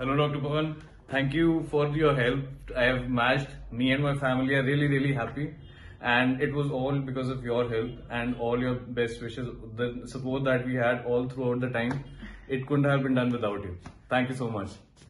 Hello, Dr. Pawan. Thank you for your help. I have matched. Me and my family are really, really happy. And it was all because of your help and all your best wishes, the support that we had all throughout the time. It couldn't have been done without you. Thank you so much.